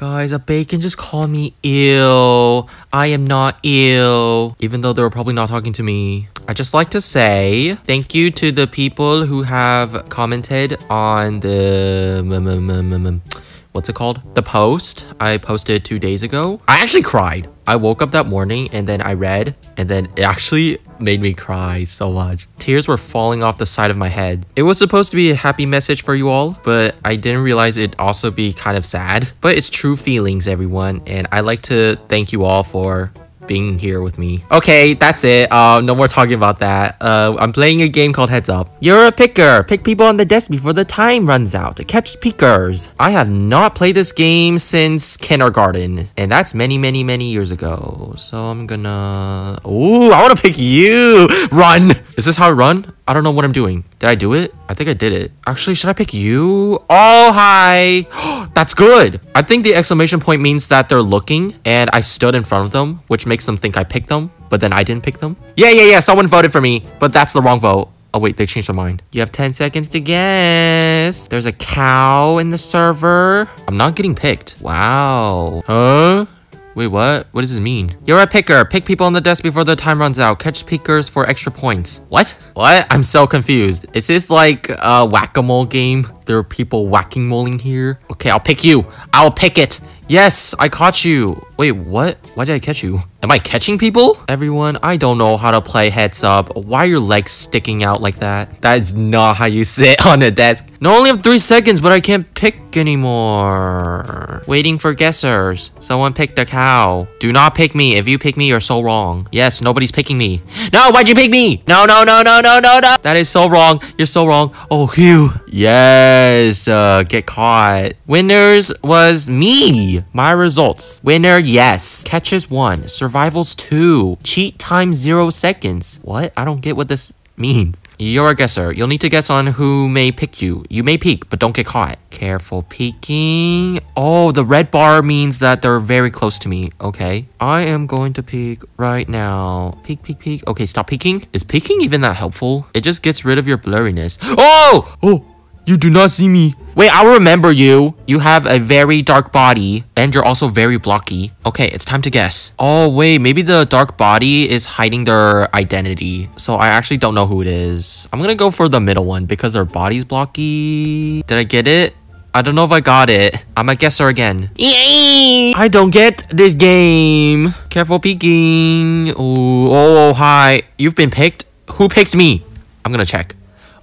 Guys, a bacon just called me ill. I am not ill. Even though they were probably not talking to me. I just like to say thank you to the people who have commented on the what's it called? The post I posted two days ago. I actually cried. I woke up that morning and then I read and then it actually made me cry so much. Tears were falling off the side of my head. It was supposed to be a happy message for you all, but I didn't realize it'd also be kind of sad. But it's true feelings, everyone, and I'd like to thank you all for being here with me. Okay, that's it. Uh, no more talking about that. Uh, I'm playing a game called Heads Up. You're a picker. Pick people on the desk before the time runs out. To catch pickers. I have not played this game since kindergarten, and that's many, many, many years ago. So I'm gonna. Ooh, I want to pick you. Run. Is this how I run? I don't know what I'm doing. Did I do it? I think I did it. Actually, should I pick you? Oh, hi. That's good. I think the exclamation point means that they're looking and I stood in front of them, which makes them think I picked them, but then I didn't pick them. Yeah, yeah, yeah. Someone voted for me, but that's the wrong vote. Oh, wait, they changed their mind. You have 10 seconds to guess. There's a cow in the server. I'm not getting picked. Wow. Huh? Wait, what? What does this mean? You're a picker. Pick people on the desk before the time runs out. Catch pickers for extra points. What? What? I'm so confused. Is this like a whack-a-mole game? There are people whacking moling here. Okay, I'll pick you. I'll pick it. Yes, I caught you. Wait, what? Why did I catch you? Am I catching people? Everyone, I don't know how to play heads up. Why are your legs sticking out like that? That is not how you sit on a desk. No, only have three seconds, but I can't pick anymore. Waiting for guessers. Someone pick the cow. Do not pick me. If you pick me, you're so wrong. Yes, nobody's picking me. No, why'd you pick me? No, no, no, no, no, no, no. That is so wrong. You're so wrong. Oh, phew. Yes, uh, get caught. Winners was me. My results. Winner, yes. Catches one. Survivals two. Cheat time zero seconds. What? I don't get what this means. You're a guesser. You'll need to guess on who may pick you. You may peek, but don't get caught. Careful peeking. Oh, the red bar means that they're very close to me. Okay. I am going to peek right now. Peek, peek, peek. Okay, stop peeking. Is peeking even that helpful? It just gets rid of your blurriness. Oh! Oh! You do not see me. Wait, I'll remember you. You have a very dark body, and you're also very blocky. Okay, it's time to guess. Oh, wait, maybe the dark body is hiding their identity. So I actually don't know who it is. I'm gonna go for the middle one because their body's blocky. Did I get it? I don't know if I got it. I'm a guesser again. Yay! I don't get this game. Careful peeking. Oh, oh, hi. You've been picked? Who picked me? I'm gonna check.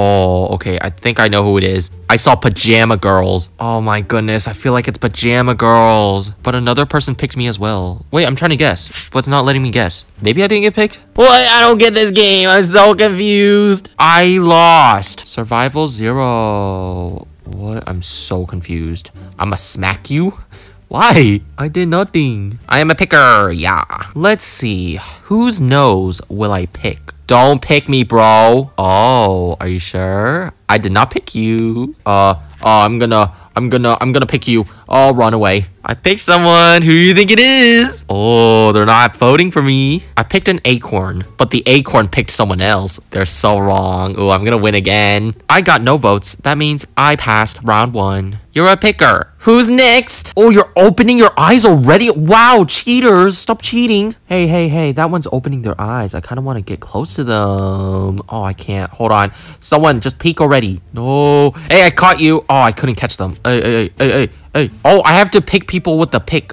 Oh, okay. I think I know who it is. I saw Pajama Girls. Oh my goodness. I feel like it's Pajama Girls. But another person picked me as well. Wait, I'm trying to guess, but it's not letting me guess. Maybe I didn't get picked? What? I don't get this game. I'm so confused. I lost. Survival zero. What? I'm so confused. I'ma smack you? Why? I did nothing. I am a picker, yeah. Let's see. Whose nose will I pick? Don't pick me, bro. Oh, are you sure? I did not pick you. Uh, uh, I'm gonna, I'm gonna, I'm gonna pick you. Oh, run away. I picked someone. Who do you think it is? Oh, they're not voting for me. I picked an acorn, but the acorn picked someone else. They're so wrong. Oh, I'm gonna win again. I got no votes. That means I passed round one. You're a picker. Who's next? Oh, you're opening your eyes already? Wow, cheaters. Stop cheating. Hey, hey, hey, that one's opening their eyes. I kind of want to get close to them. Oh, I can't. Hold on. Someone, just peek already. No. Hey, I caught you. Oh, I couldn't catch them. Hey, hey, hey, hey, hey. Oh, I have to pick people with the pick.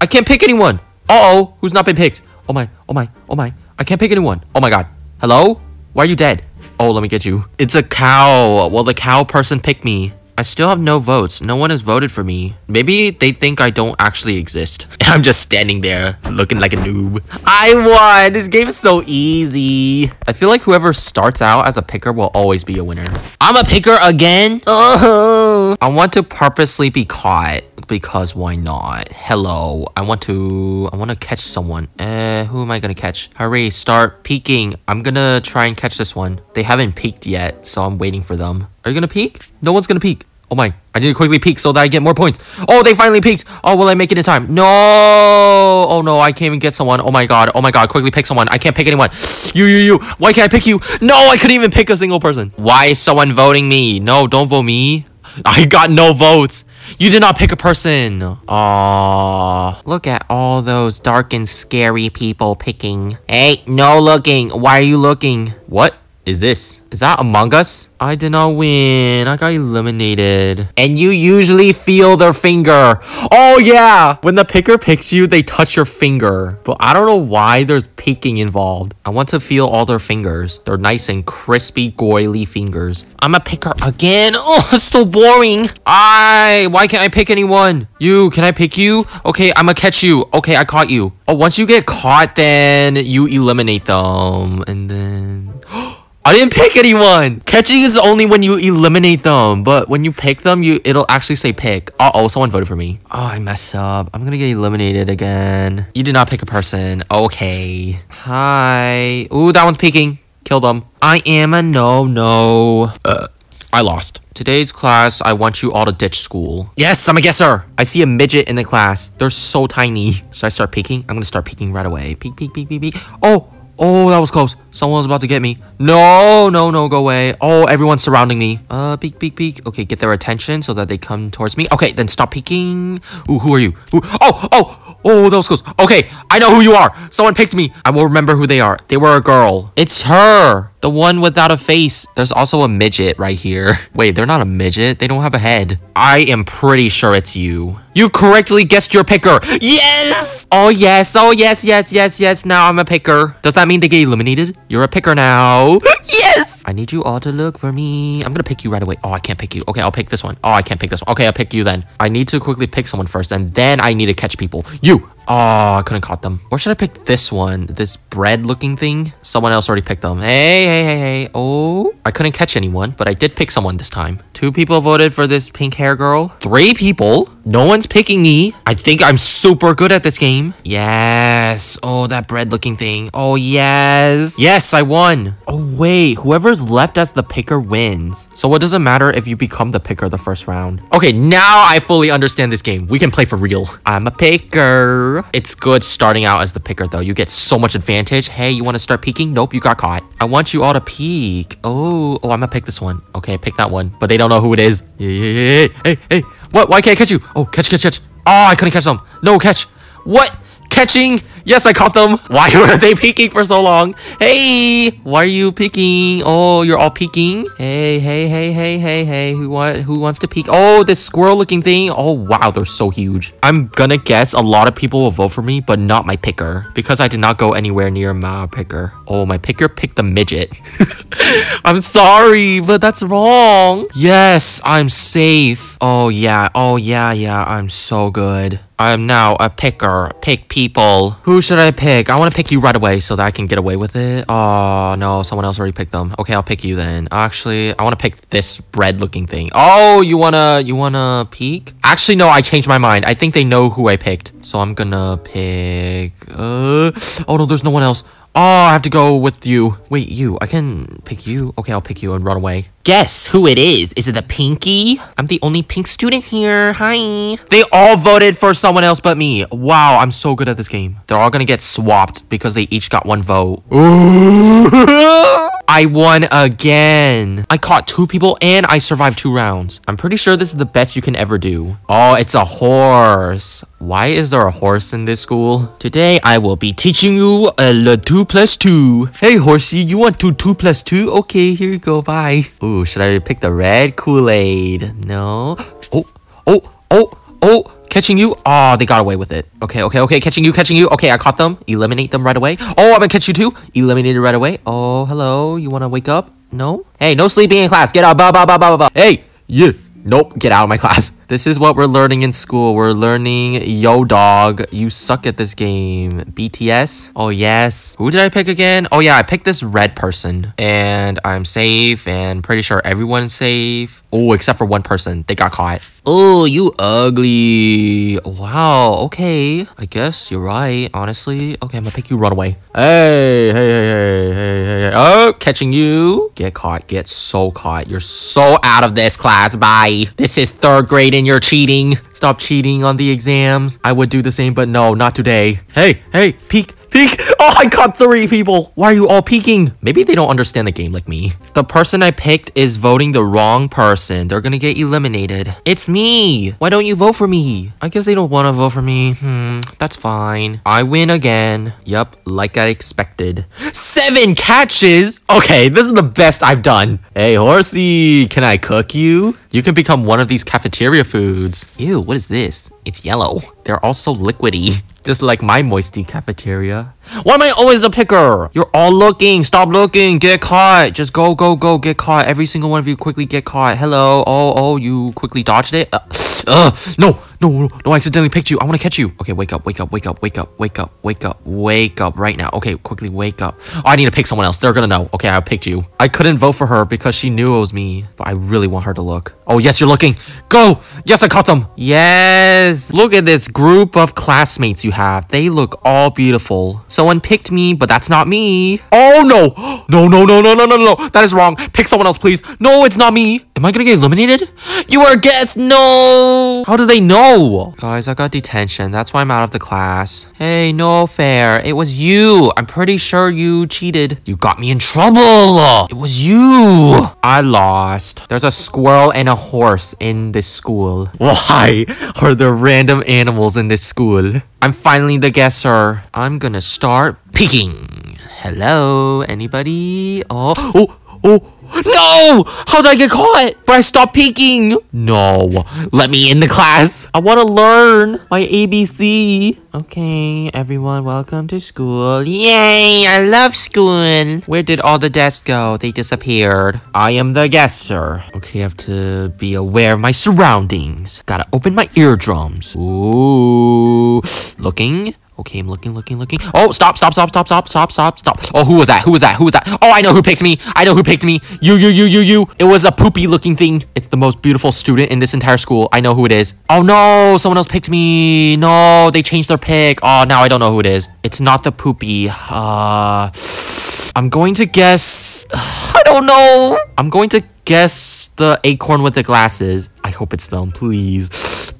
I can't pick anyone. Uh-oh. Who's not been picked? Oh, my. Oh, my. Oh, my. I can't pick anyone. Oh, my God. Hello? Why are you dead? Oh, let me get you. It's a cow. Well, the cow person picked me. I still have no votes. No one has voted for me. Maybe they think I don't actually exist. And I'm just standing there looking like a noob. I won! This game is so easy. I feel like whoever starts out as a picker will always be a winner. I'm a picker again? Oh! I want to purposely be caught because why not? Hello. I want to I want to catch someone. Uh, who am I going to catch? Hurry, start peeking. I'm going to try and catch this one. They haven't peeked yet, so I'm waiting for them. Are you to peek? No one's to peek. Oh my, I need to quickly peek so that I get more points. Oh, they finally peeked. Oh, will I make it in time? No. Oh no, I can't even get someone. Oh my god. Oh my god, quickly pick someone. I can't pick anyone. You, you, you. Why can't I pick you? No, I couldn't even pick a single person. Why is someone voting me? No, don't vote me. I got no votes. You did not pick a person. Aww. Look at all those dark and scary people picking. Hey, no looking. Why are you looking? What is this? Is that Among Us? I did not win. I got eliminated. And you usually feel their finger. Oh yeah! When the picker picks you, they touch your finger. But I don't know why there's picking involved. I want to feel all their fingers. They're nice and crispy, goily fingers. I'm a picker again. Oh, it's so boring. I. Why can't I pick anyone? You, can I pick you? Okay, I'm gonna catch you. Okay, I caught you. Oh, once you get caught, then you eliminate them. And then... I didn't pick anyone. Catching is only when you eliminate them, but when you pick them, you it'll actually say pick. Uh oh, someone voted for me. Oh, I messed up. I'm gonna get eliminated again. You did not pick a person. Okay. Hi. Ooh, that one's peeking. Kill them. I am a no no. Uh, I lost. Today's class, I want you all to ditch school. Yes, I'm a guesser. I see a midget in the class. They're so tiny. Should I start peeking? I'm gonna start peeking right away. Peek, peek, peek, peek, peek. Oh, Oh, that was close. Someone was about to get me. No, no, no, go away. Oh, everyone's surrounding me. Uh, peek, peek, peek. Okay, get their attention so that they come towards me. Okay, then stop peeking. Ooh, who are you? Ooh, oh, oh, oh, that was close. Okay, I know who you are. Someone picked me. I will remember who they are. They were a girl. It's her. The one without a face. There's also a midget right here. Wait, they're not a midget. They don't have a head. I am pretty sure it's you. You correctly guessed your picker. Yes! Oh, yes. Oh, yes, yes, yes, yes. Now I'm a picker. Does that mean they get eliminated? You're a picker now. yes! I need you all to look for me. I'm gonna pick you right away. Oh, I can't pick you. Okay, I'll pick this one. Oh, I can't pick this one. Okay, I'll pick you then. I need to quickly pick someone first, and then I need to catch people. You! Oh, I couldn't caught them. Or should I pick this one? This bread looking thing? Someone else already picked them. Hey, hey, hey, hey. Oh, I couldn't catch anyone, but I did pick someone this time. Two people voted for this pink hair girl. Three people? No one's picking me. I think I'm super good at this game. Yes. Oh, that bread looking thing. Oh, yes. Yes, I won. Oh, wait. Whoever's left as the picker wins. So what does it matter if you become the picker the first round? Okay, now I fully understand this game. We can play for real. I'm a picker. It's good starting out as the picker though. You get so much advantage. Hey, you want to start peeking? Nope, you got caught. I want you all to peek. Oh, oh, I'm gonna pick this one. Okay, pick that one. But they don't know who it is. Hey, hey, hey, hey, hey. What? Why can't I catch you? Oh, catch, catch, catch. Oh, I couldn't catch them. No, catch. What? Catching? Yes, I caught them. Why were they peeking for so long? Hey, why are you peeking? Oh, you're all peeking. Hey, hey, hey, hey, hey, hey. Who want? Who wants to peek? Oh, this squirrel-looking thing. Oh, wow, they're so huge. I'm gonna guess a lot of people will vote for me, but not my picker because I did not go anywhere near my picker. Oh, my picker picked the midget. I'm sorry, but that's wrong. Yes, I'm safe. Oh yeah. Oh yeah, yeah. I'm so good. I am now a picker. Pick people. Who should I pick? I want to pick you right away so that I can get away with it. Oh, no. Someone else already picked them. Okay, I'll pick you then. Actually, I want to pick this bread looking thing. Oh, you want to you want to peek? Actually, no. I changed my mind. I think they know who I picked. So I'm gonna pick... Uh, oh, no. There's no one else. Oh, I have to go with you. Wait, you. I can pick you. Okay, I'll pick you and run away. Guess who it is. Is it the pinky? I'm the only pink student here. Hi. They all voted for someone else but me. Wow, I'm so good at this game. They're all gonna get swapped because they each got one vote. I won again. I caught two people and I survived two rounds. I'm pretty sure this is the best you can ever do. Oh, it's a horse. Why is there a horse in this school? Today, I will be teaching you a le 2 plus 2. Hey, horsey, you want 2 2 plus 2? Okay, here you go, bye. Ooh, should I pick the red Kool-Aid? No. Oh, oh, oh, oh. Catching you? Oh, they got away with it. Okay, okay, okay. Catching you, catching you. Okay, I caught them. Eliminate them right away. Oh, I'm gonna catch you too. Eliminated right away. Oh, hello. You wanna wake up? No? Hey, no sleeping in class. Get up. Ba, ba, ba, ba, ba, ba. Hey, yeah. Nope, get out of my class. This is what we're learning in school. We're learning Yo Dog. You suck at this game. BTS? Oh, yes. Who did I pick again? Oh, yeah, I picked this red person. And I'm safe and pretty sure everyone's safe. Oh, except for one person. They got caught. Oh, you ugly. Wow, okay. I guess you're right, honestly. Okay, I'm gonna pick you run away. Hey, hey, hey, hey, hey, hey, hey. Oh, catching you. Get caught. Get so caught. You're so out of this class. Bye. This is third grade you're cheating. Stop cheating on the exams. I would do the same, but no, not today. Hey, hey, peek. Peek! Oh, I caught three people. Why are you all peeking? Maybe they don't understand the game like me. The person I picked is voting the wrong person. They're gonna get eliminated. It's me. Why don't you vote for me? I guess they don't want to vote for me. Hmm, that's fine. I win again. Yep, like I expected. Seven catches? Okay, this is the best I've done. Hey, horsey, can I cook you? You can become one of these cafeteria foods. Ew, what is this? It's yellow. They're also liquidy. Just like my moisty cafeteria. Why am I always a picker? You're all looking. Stop looking. Get caught. Just go, go, go. Get caught. Every single one of you quickly get caught. Hello. Oh, oh, you quickly dodged it. Uh, uh no, no, no. I accidentally picked you. I want to catch you. Okay, wake up, wake up, wake up, wake up, wake up, wake up, wake up right now. Okay, quickly wake up. Oh, I need to pick someone else. They're gonna know. Okay, I picked you. I couldn't vote for her because she knew it was me, but I really want her to look. Oh, yes, you're looking. Go. Yes, I caught them. Yes. Look at this group of classmates you have. They look all beautiful. Someone picked me, but that's not me. Oh, no. No, no, no, no, no, no, no. That is wrong. Pick someone else, please. No, it's not me. Am I gonna get eliminated? You are guest. No. How do they know? Guys, I got detention. That's why I'm out of the class. Hey, no fair. It was you. I'm pretty sure you cheated. You got me in trouble. It was you. I lost. There's a squirrel and a horse in this school. Why are there random animals in this school? I'm finally the guesser. I'm gonna start peeking. Hello, anybody? Oh, oh, oh. No! How did I get caught? But I stopped peeking. No. Let me in the class. I want to learn my ABC. Okay, everyone, welcome to school. Yay! I love school. Where did all the desks go? They disappeared. I am the guesser. Okay, I have to be aware of my surroundings. Gotta open my eardrums. Ooh. Looking. Okay, I'm looking, looking, looking. Oh, stop, stop, stop, stop, stop, stop, stop, stop. Oh, who was that? Who was that? Who was that? Oh, I know who picked me. I know who picked me. You, you, you, you, you. It was the poopy looking thing. It's the most beautiful student in this entire school. I know who it is. Oh, no. Someone else picked me. No, they changed their pick. Oh, now I don't know who it is. It's not the poopy. Uh, I'm going to guess. I don't know. I'm going to guess the acorn with the glasses. I hope it's them, please.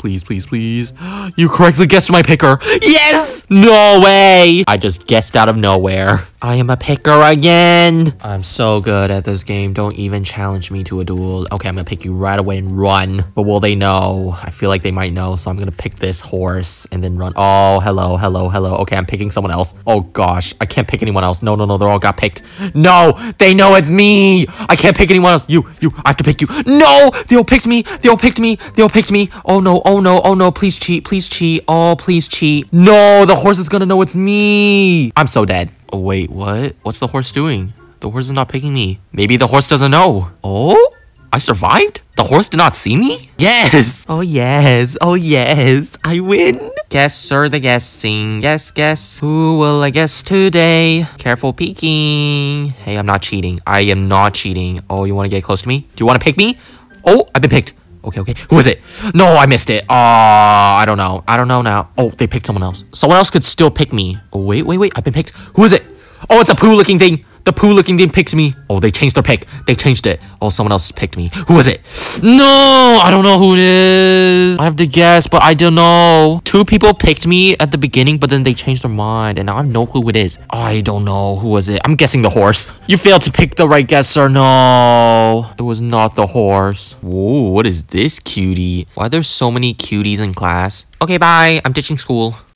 Please, please, please. You correctly guessed my picker. Yes! No way! I just guessed out of nowhere. I am a picker again. I'm so good at this game. Don't even challenge me to a duel. Okay, I'm gonna pick you right away and run. But will they know? I feel like they might know, so I'm gonna pick this horse and then run. Oh, hello, hello, hello. Okay, I'm picking someone else. Oh gosh, I can't pick anyone else. No, no, no, they're all got picked. No, they know it's me. I can't pick anyone else. You, you, I have to pick you. No, they all picked me. They all picked me. They all picked me. Oh no, oh Oh, no, oh no, please cheat, please cheat. Oh, please cheat. No, the horse is gonna know it's me. I'm so dead. Oh, wait, what? What's the horse doing? The horse is not picking me. Maybe the horse doesn't know. Oh? I survived? The horse did not see me? Yes! Oh yes, oh yes, I win! Guess sir the guessing, guess guess. Who will I guess today? Careful peeking. Hey, I'm not cheating. I am not cheating. Oh, you wanna get close to me? Do you wanna pick me? Oh, I've been picked. Okay, okay. Who is it? No, I missed it. Uh, I don't know. I don't know now. Oh, they picked someone else. Someone else could still pick me. Oh, wait, wait, wait. I've been picked. Who is it? Oh, it's a poo looking thing. The poo looking thing picks me. Oh, they changed their pick. They changed it. Oh, someone else picked me. Who is it? No, I don't know who it is. I have to guess, but I don't know. Two people picked me at the beginning, but then they changed their mind, and now I know who it is. I don't know who was it. I'm guessing the horse. You failed to pick the right guesser. No, it was not the horse. Whoa, what is this cutie? Why are there so many cuties in class? Okay, bye. I'm ditching school.